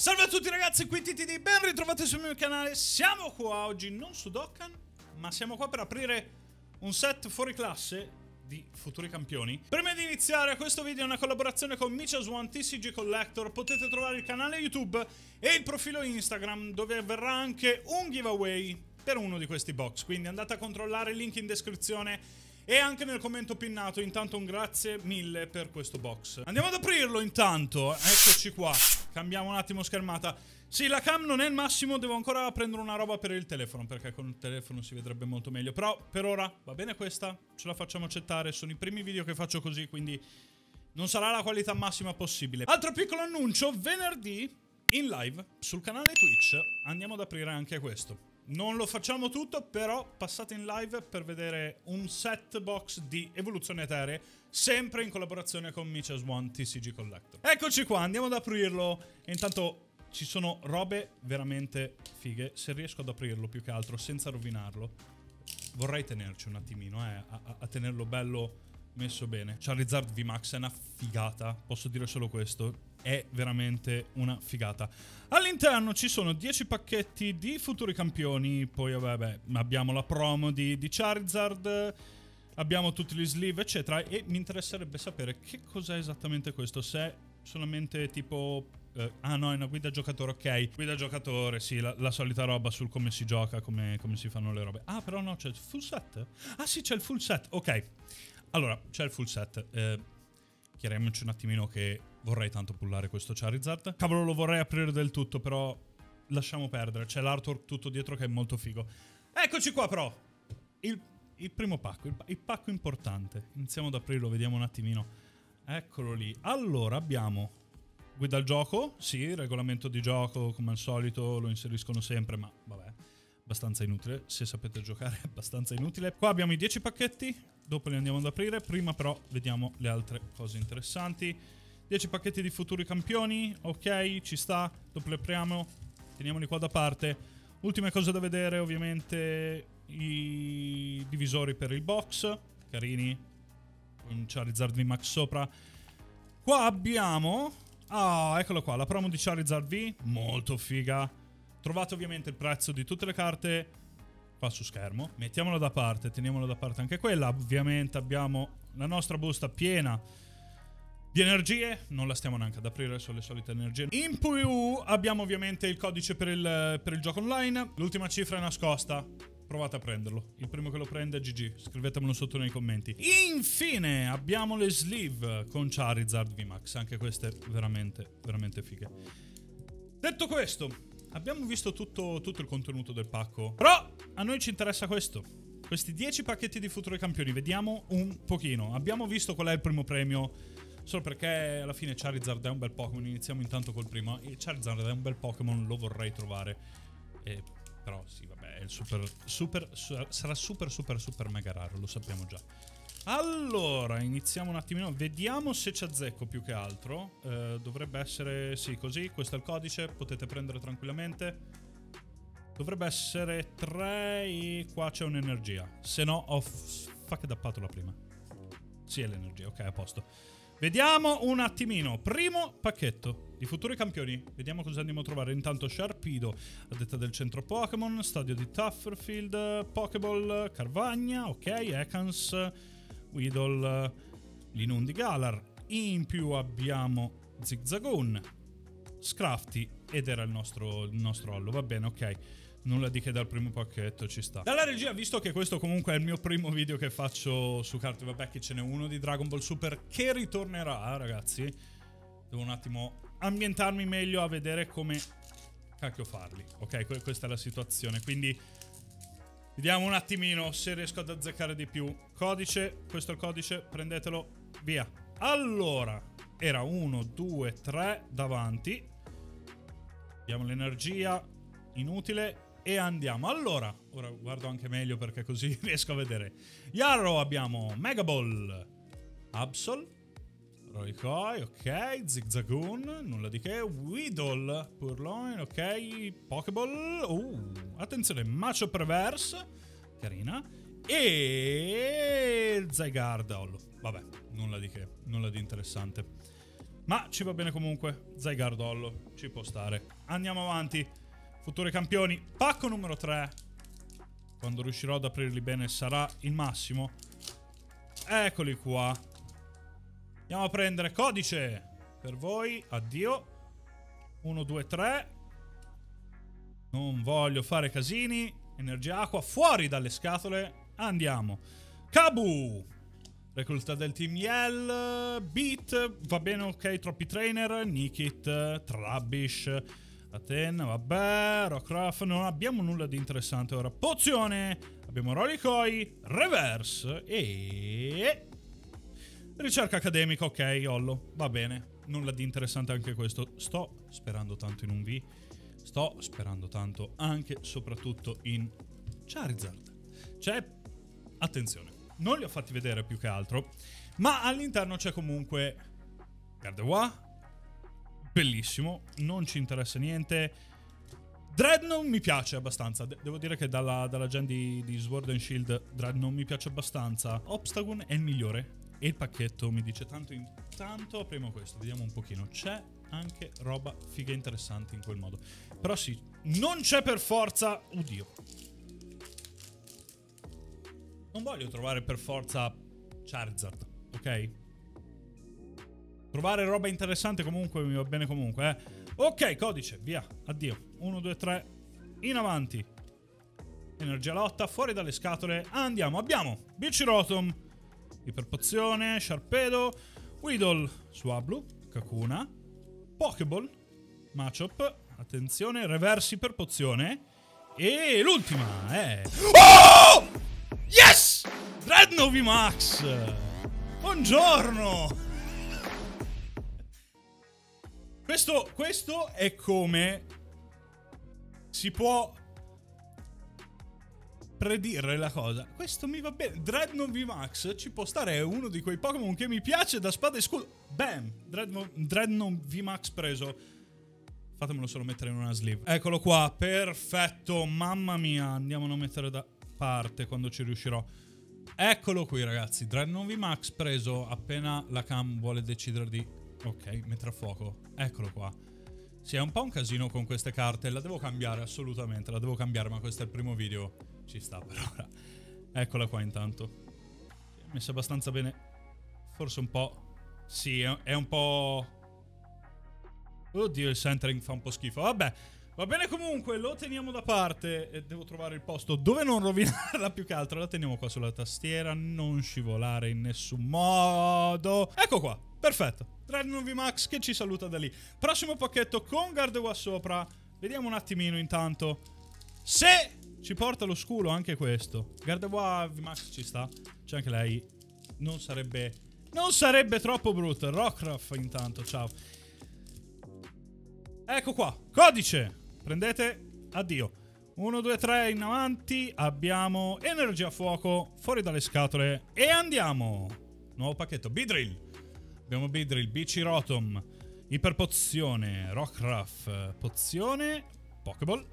Salve a tutti ragazzi, qui TTD, ben ritrovati sul mio canale. Siamo qua oggi non su Dokkan, ma siamo qua per aprire un set fuori classe di futuri campioni. Prima di iniziare, questo video è una collaborazione con Michas One TCG Collector. Potete trovare il canale YouTube e il profilo Instagram, dove avverrà anche un giveaway per uno di questi box. Quindi andate a controllare il link in descrizione e anche nel commento pinnato. Intanto un grazie mille per questo box. Andiamo ad aprirlo intanto. Eccoci qua. Cambiamo un attimo schermata. Sì, la cam non è il massimo, devo ancora prendere una roba per il telefono, perché con il telefono si vedrebbe molto meglio. Però per ora va bene questa, ce la facciamo accettare. Sono i primi video che faccio così, quindi non sarà la qualità massima possibile. Altro piccolo annuncio, venerdì in live sul canale Twitch andiamo ad aprire anche questo. Non lo facciamo tutto, però passate in live per vedere un set box di evoluzione eteree, sempre in collaborazione con Michas One TCG Collector. Eccoci qua, andiamo ad aprirlo. E intanto ci sono robe veramente fighe. Se riesco ad aprirlo più che altro senza rovinarlo, vorrei tenerci un attimino, eh, a, a tenerlo bello messo bene. Charizard VMAX è una figata, posso dire solo questo è veramente una figata. All'interno ci sono 10 pacchetti di futuri campioni, poi vabbè, abbiamo la promo di, di Charizard, abbiamo tutti gli sleeve, eccetera, e mi interesserebbe sapere che cos'è esattamente questo, se è solamente tipo... Eh, ah no, è una guida giocatore, ok. Guida giocatore, sì, la, la solita roba sul come si gioca, come, come, si fanno le robe. Ah, però no, c'è il full set? Ah sì, c'è il full set, ok. Allora, c'è il full set. Eh, chiariamoci un attimino che vorrei tanto pullare questo Charizard. Cavolo, lo vorrei aprire del tutto, però lasciamo perdere. C'è l'artwork tutto dietro che è molto figo. Eccoci qua, però. Il, il primo pacco, il, il, pacco importante. Iniziamo ad aprirlo, vediamo un attimino. Eccolo lì. Allora, abbiamo guida al gioco. Sì, regolamento di gioco, come al solito, lo inseriscono sempre, ma vabbè. Abbastanza inutile. Se sapete giocare è abbastanza inutile. Qua abbiamo i 10 pacchetti. Dopo li andiamo ad aprire. Prima però vediamo le altre cose interessanti. 10 pacchetti di futuri campioni, ok, ci sta, dopo le apriamo, teniamoli qua da parte. Ultime cose da vedere, ovviamente, i divisori per il box, carini, con Charizard VMAX sopra. Qua abbiamo, ah, eccolo qua, la promo di Charizard V, molto figa. Trovate ovviamente il prezzo di tutte le carte qua su schermo. Mettiamolo da parte, teniamolo da parte anche quella. Ovviamente abbiamo la nostra busta piena di energie, non la stiamo neanche ad aprire, sono le solite energie. In più abbiamo ovviamente il codice per il, per il gioco online, l'ultima cifra è nascosta. Provate a prenderlo. Il primo che lo prende è GG. Scrivetemelo sotto nei commenti. Infine abbiamo le sleeve con Charizard VMAX. Anche queste veramente, veramente fighe. Detto questo, abbiamo visto tutto, tutto il contenuto del pacco. Però a noi ci interessa questo. Questi 10 pacchetti di futuri campioni. Vediamo un pochino. Abbiamo visto qual è il primo premio Solo perché alla fine Charizard è un bel Pokémon. Iniziamo intanto col primo. E Charizard è un bel Pokémon, lo vorrei trovare. E, però sì, vabbè, il super, super, sarà super, super, super mega raro, lo sappiamo già. Allora, iniziamo un attimino. Vediamo se ci azzecco più che altro. Eh, dovrebbe essere, sì, così. Questo è il codice, potete prendere tranquillamente. Dovrebbe essere 3 e qua c'è un'energia. Se no ho fuck dappato la prima. Sì, è l'energia, ok, a posto. Vediamo un attimino. Primo pacchetto di futuri campioni. Vediamo cosa andiamo a trovare. Intanto Sharpido, a detta del centro Pokémon, stadio di Tufferfield, Pokéball, Carvagna, ok, Ekans, Weedle, Linundi Galar. In più abbiamo Zigzagoon, Scrafty ed era il nostro, il nostro Hollow. Va bene, ok. Nulla di che dal primo pacchetto, ci sta. Dalla regia, visto che questo comunque è il mio primo video che faccio su carte, vabbè che ce n'è uno di Dragon Ball Super che ritornerà, ragazzi. Devo un attimo ambientarmi meglio a vedere come cacchio farli. Ok, questa è la situazione, quindi... Vediamo un attimino se riesco ad azzeccare di più. Codice, questo è il codice, prendetelo, via. Allora, era 1, 2, 3 davanti. Abbiamo l'energia, inutile e andiamo. Allora, ora guardo anche meglio perché così riesco a vedere. Yarrow abbiamo Mega Ball, Absol, Roikoi, ok, Zigzagoon, nulla di che, Weedle, Purloin, ok, Pokéball, uh, attenzione, Macho Perverse, carina, e Zygarde, vabbè, nulla di che, nulla di interessante. Ma ci va bene comunque. Zygardo ci può stare. Andiamo avanti. Futuri campioni. Pacco numero 3. Quando riuscirò ad aprirli bene sarà il massimo. Eccoli qua. Andiamo a prendere codice. Per voi. Addio. 1, 2, 3. Non voglio fare casini. Energia acqua fuori dalle scatole. Andiamo. Kabu. Recluta del team Yell. Beat. Va bene, ok. Troppi trainer. Nikit. Trabbish. Aten. Vabbè. Rockruff. Non abbiamo nulla di interessante ora. Pozione. Abbiamo Rolikoi. Reverse. E... Ricerca accademica. Ok, Ollo. Va bene. Nulla di interessante anche questo. Sto sperando tanto in un V. Sto sperando tanto anche soprattutto in Charizard. C'è... Attenzione, non li ho fatti vedere più che altro, ma all'interno c'è comunque Gardevoir, bellissimo, non ci interessa niente. Dreadnought mi piace abbastanza, De devo dire che dalla, dalla gen di, di Sword and Shield Dreadnought mi piace abbastanza. Obstagoon è il migliore il pacchetto mi dice tanto intanto apriamo questo, vediamo un pochino. C'è anche roba figa interessante in quel modo. Però sì, non c'è per forza... Oddio. Non voglio trovare per forza Charizard, ok? Trovare roba interessante comunque mi va bene comunque, eh. Ok, codice, via, addio. 1, 2, 3, in avanti. Energia lotta, fuori dalle scatole. Andiamo, abbiamo Bicirotom, Iperpozione, Sharpedo, Weedle, Swablu, Kakuna, Pokéball, Machop, attenzione, reversi per pozione. E l'ultima è... Oh! Yes! Dreadnought Max! Buongiorno! Questo, questo è come si può predire la cosa. Questo mi va bene. Dreadnought VMAX ci può stare, è uno di quei Pokémon che mi piace da spada e scudo. Bam! Dreadnought, VMAX preso. Fatemelo solo mettere in una sleeve. Eccolo qua, perfetto. Mamma mia, andiamolo a mettere da parte quando ci riuscirò. Eccolo qui ragazzi, Dreadnought VMAX preso appena la cam vuole decidere di... Ok, mettere a fuoco. Eccolo qua. Sì, è un po' un casino con queste carte, la devo cambiare assolutamente, la devo cambiare, ma questo è il primo video. Ci sta per ora. Eccola qua intanto. Messa abbastanza bene. Forse un po'... Sì, è un po'... Oddio, il centering fa un po' schifo. Vabbè, va bene comunque, lo teniamo da parte. E devo trovare il posto dove non rovinarla più che altro. La teniamo qua sulla tastiera, non scivolare in nessun modo. Ecco qua, perfetto. Dreadnought VMAX che ci saluta da lì. Prossimo pacchetto con Gardevoir sopra. Vediamo un attimino intanto. Se ci porta lo sculo anche questo. Gardevoir VMAX ci sta. C'è anche lei. Non sarebbe non sarebbe troppo brutto. Rockruff intanto, ciao. Ecco qua, codice. Prendete, addio. 1, 2, 3 in avanti. Abbiamo energia a fuoco fuori dalle scatole. E andiamo. Nuovo pacchetto. Bidrill. Abbiamo Bidrill, Bici Rotom, Iperpozione, Rockruff, Pozione, Pokéball,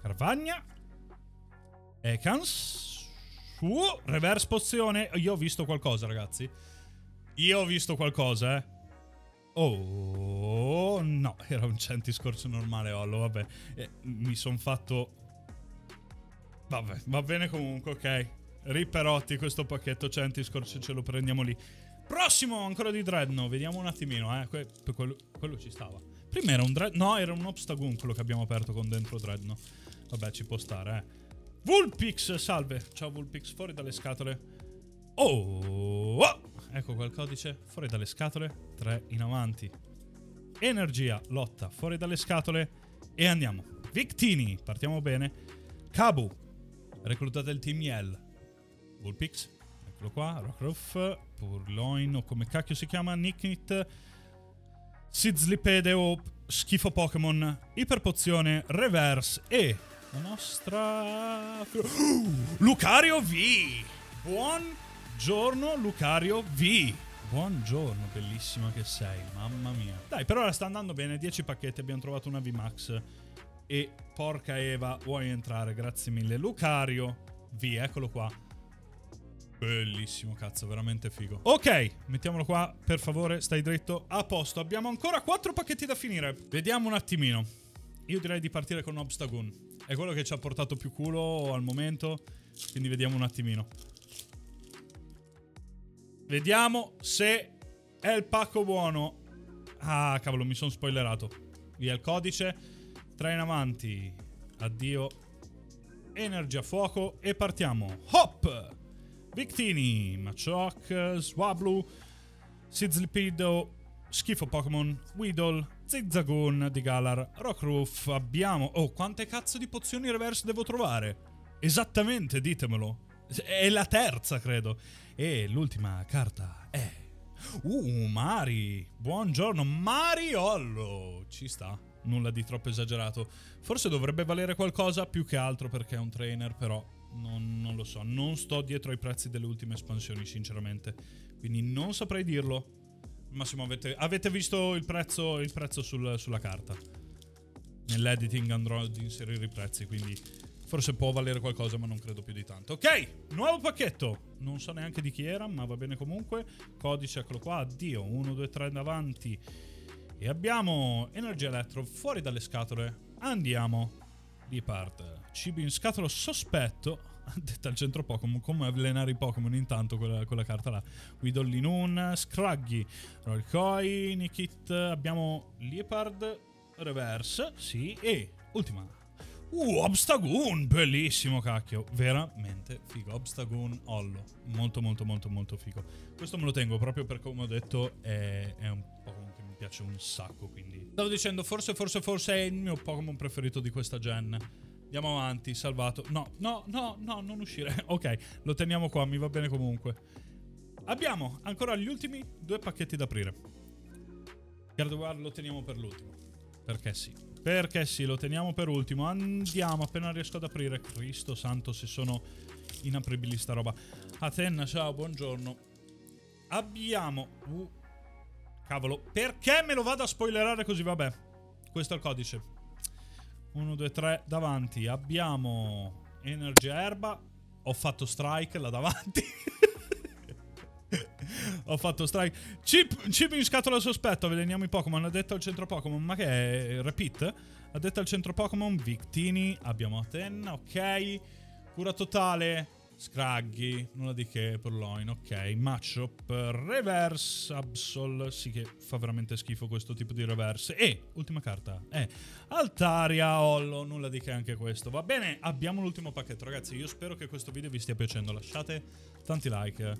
Carvagna, Ekans, uh, Reverse Pozione. Io ho visto qualcosa, ragazzi. Io ho visto qualcosa, eh. Oh, no, era un centiscorso normale, Ollo, vabbè. Eh, mi son fatto... Vabbè, va bene comunque, ok. Ripperotti questo pacchetto centiscorso, ce lo prendiamo lì. Prossimo, ancora di Dreadnought, vediamo un attimino, eh. Que quello, quello, ci stava. Prima era un Dreadnought, no, era un Obstagoon quello che abbiamo aperto con dentro Dreadnought. Vabbè, ci può stare, eh. Vulpix, salve. Ciao Vulpix, fuori dalle scatole. Oh, oh! Ecco quel codice, fuori dalle scatole, 3 in avanti. Energia, lotta, fuori dalle scatole e andiamo. Victini, partiamo bene. Kabu, reclutate il team Yell. Vulpix, eccolo qua, Rockruff, Purloin o come cacchio si chiama, Nicknit, Sizzlipede o schifo Pokémon, Iperpozione, Reverse e la nostra... Lucario V! Buon Buongiorno Lucario V. Buongiorno, bellissima che sei, mamma mia. Dai, per ora sta andando bene, 10 pacchetti, abbiamo trovato una VMAX. E porca Eva, vuoi entrare? Grazie mille. Lucario V, eccolo qua. Bellissimo, cazzo, veramente figo. Ok, mettiamolo qua, per favore, stai dritto. A posto, abbiamo ancora quattro pacchetti da finire. Vediamo un attimino. Io direi di partire con Obstagoon. È quello che ci ha portato più culo al momento. Quindi vediamo un attimino. Vediamo se è il pacco buono. Ah, cavolo, mi sono spoilerato. Via il codice. Tre in avanti. Addio. Energia a fuoco. E partiamo. Hop! Victini, Machoke, Swablu, Sizzlipido, Schifo Pokémon, Weedle, Zigzagoon di Galar, Rockroof, abbiamo... Oh, quante cazzo di pozioni reverse devo trovare? Esattamente, ditemelo. È la terza, credo. E l'ultima carta è... Uh, Mari! Buongiorno, Mariollo! Ci sta. Nulla di troppo esagerato. Forse dovrebbe valere qualcosa più che altro perché è un trainer, però non, non, lo so. Non sto dietro ai prezzi delle ultime espansioni, sinceramente. Quindi non saprei dirlo. Massimo, avete, avete visto il prezzo, il prezzo sul, sulla carta. Nell'editing andrò ad inserire i prezzi, quindi forse può valere qualcosa, ma non credo più di tanto. Ok, nuovo pacchetto. Non so neanche di chi era, ma va bene comunque. Codice, eccolo qua. Addio. 1, 2, 3 davanti. E abbiamo energia elettro fuori dalle scatole. Andiamo di parte. Cibi in scatola sospetto. Detta al centro Pokémon, come avvelenare i Pokémon intanto quella, quella carta là. Widollinun, Scraggy, Rolkoi, Nikit. Abbiamo Leopard Reverse, sì. E ultima. Uh, Obstagoon, bellissimo cacchio. Veramente figo. Obstagoon Hollow. Molto molto molto molto figo. Questo me lo tengo proprio perché come ho detto è, è un Pokémon che mi piace un sacco, quindi Stavo dicendo, forse, forse, forse è il mio Pokémon preferito di questa gen. Andiamo avanti, salvato. No, no, no, no, non uscire. ok, lo teniamo qua, mi va bene comunque. Abbiamo ancora gli ultimi due pacchetti da aprire. Gardevoir lo teniamo per l'ultimo. Perché sì. Perché sì, lo teniamo per ultimo. Andiamo, appena riesco ad aprire. Cristo santo, se sono inapribili sta roba. Atenna, ciao, buongiorno. Abbiamo... Uh, Cavolo, perché me lo vado a spoilerare così? Vabbè, questo è il codice. 1, 2, 3, davanti. Abbiamo Energia Erba. Ho fatto strike là davanti. Ho fatto strike. Chip, chip in scatola sospetto. Avveleniamo i Pokémon. Ha detto al centro Pokémon. Ma che è? Repeat? Ha detto al centro Pokémon. Victini. Abbiamo Atenna. Ok. Cura totale. Scraggy, nulla di che, Purloin, ok. Matchup, reverse, Absol, sì che fa veramente schifo questo tipo di reverse. E, ultima carta, è Altaria, Hollow, nulla di che anche questo. Va bene, abbiamo l'ultimo pacchetto, ragazzi, io spero che questo video vi stia piacendo. Lasciate tanti like,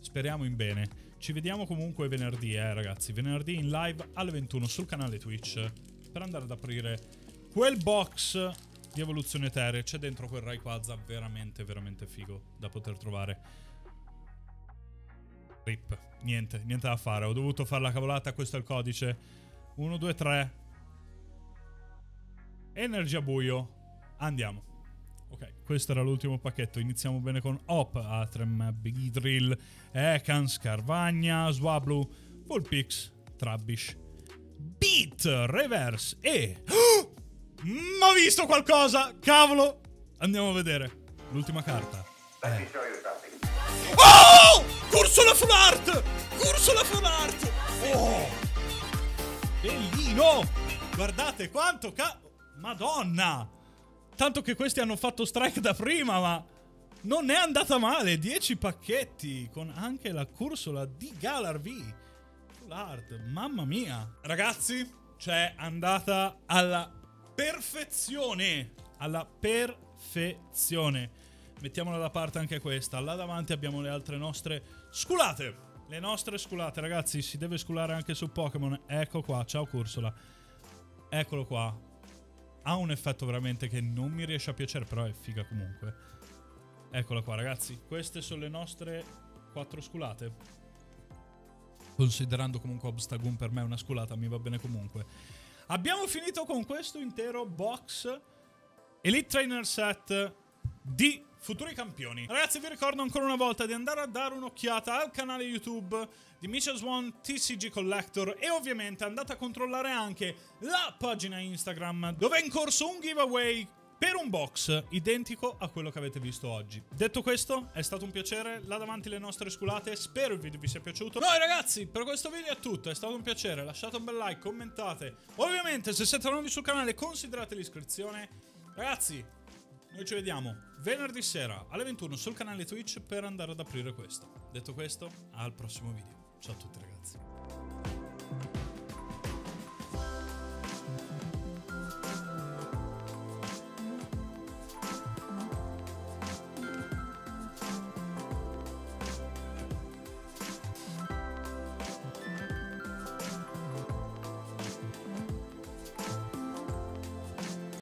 speriamo in bene. Ci vediamo comunque venerdì, eh, ragazzi, venerdì in live alle 21 sul canale Twitch per andare ad aprire quel box di evoluzione eterea. C'è dentro quel Rayquaza veramente, veramente figo da poter trovare. Rip. Niente, niente da fare. Ho dovuto fare la cavolata. Questo è il codice. 1, 2, 3. Energia buio. Andiamo. Ok, questo era l'ultimo pacchetto. Iniziamo bene con Op, Atrem, Bigidrill, Ekan, Scarvagna, Swablu, Vulpix, Trabbish, Beat, Reverse e... Ma ho visto qualcosa! Cavolo! Andiamo a vedere. L'ultima carta. Eh. Oh! Cursula Full Art! Cursula Full Art! Oh! Bellino! Guardate quanto ca... Madonna! Tanto che questi hanno fatto strike da prima, ma... Non è andata male, 10 pacchetti con anche la cursola di Galar V. Full art, mamma mia. Ragazzi, c'è andata alla perfezione. Alla perfezione. Mettiamola da parte anche questa. Là davanti abbiamo le altre nostre sculate. Le nostre sculate, ragazzi. Si deve sculare anche su Pokémon. Ecco qua. Ciao Cursola. Eccolo qua. Ha un effetto veramente che non mi riesce a piacere, però è figa comunque. Eccola qua, ragazzi. Queste sono le nostre quattro sculate. Considerando comunque Obstagoon per me una sculata, mi va bene comunque. Abbiamo finito con questo intero box Elite Trainer Set di futuri campioni. Ragazzi vi ricordo ancora una volta di andare a dare un'occhiata al canale YouTube di Mitchell's One TCG Collector e ovviamente andate a controllare anche la pagina Instagram dove è in corso un giveaway per un box identico a quello che avete visto oggi. Detto questo, è stato un piacere, là davanti le nostre sculate, spero il video vi sia piaciuto. Noi ragazzi, per questo video è tutto, è stato un piacere, lasciate un bel like, commentate. Ovviamente, se siete nuovi sul canale, considerate l'iscrizione. Ragazzi, noi ci vediamo venerdì sera alle 21 sul canale Twitch per andare ad aprire questo. Detto questo, al prossimo video. Ciao a tutti ragazzi.